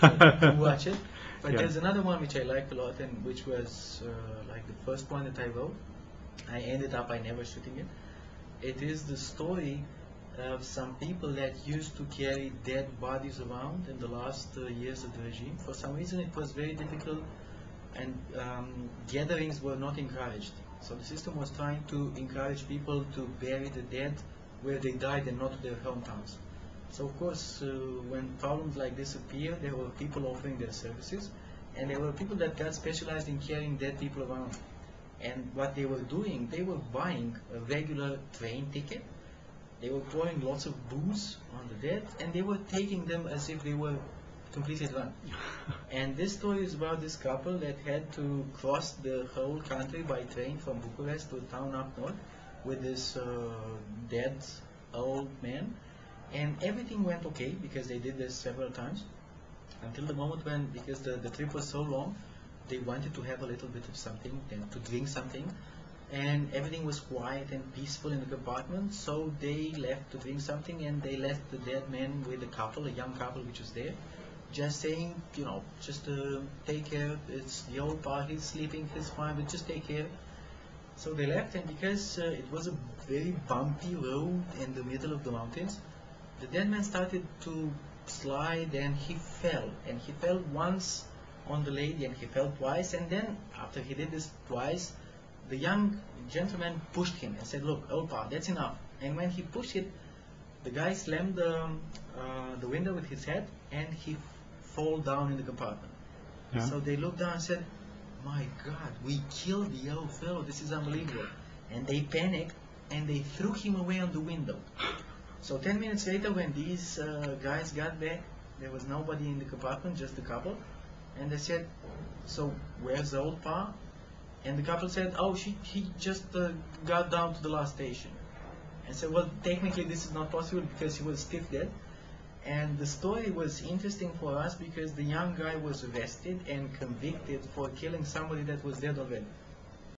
to watch it. But Yeah. there's another one which I like a lot, and which was uh, like the first one that I wrote. I ended up I never shooting it. It is the story of some people that used to carry dead bodies around in the last uh, years of the regime. For some reason, it was very difficult, and um, gatherings were not encouraged. So the system was trying to encourage people to bury the dead where they died and not to their hometowns. So of course, uh, when problems like this appear, there were people offering their services, and there were people that got specialized in carrying dead people around. And what they were doing, they were buying a regular train ticket, they were pouring lots of booze on the dead, and they were taking them as if they were completely drunk. And this story is about this couple that had to cross the whole country by train from Bucharest to a town up north with this uh, dead old man. And everything went okay because they did this several times. Until the moment when, because the, the trip was so long, they wanted to have a little bit of something, and to drink something, and everything was quiet and peaceful in the compartment, so they left to drink something, and they left the dead man with a couple, a young couple which was there, just saying, you know, just uh, take care, it's the old pa, he's sleeping, he's fine, but just take care. So they left, and because uh, it was a very bumpy road in the middle of the mountains, the dead man started to slide and he fell. And he fell once on the lady and he fell twice. And then, after he did this twice, the young gentleman pushed him and said, Look, Opa, that's enough. And when he pushed it, the guy slammed the, uh, the window with his head and he fall down in the compartment. Yeah. So they looked down and said, My God, we killed the old fellow. This is unbelievable. And they panicked and they threw him away on the window. So 10 minutes later, when these uh, guys got back, there was nobody in the compartment, just a couple. And they said, So where's the old pa? And the couple said, Oh, she, he just uh, got down to the last station. And said, Well, technically, this is not possible because he was stiff dead. And the story was interesting for us because the young guy was arrested and convicted for killing somebody that was dead already.